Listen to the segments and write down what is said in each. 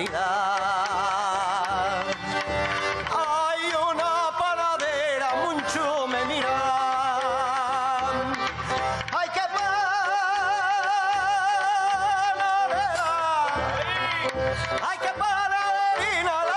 Hay una panadera, mucho me mira. Hay que panadera, hay que panaderina.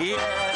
Yeah.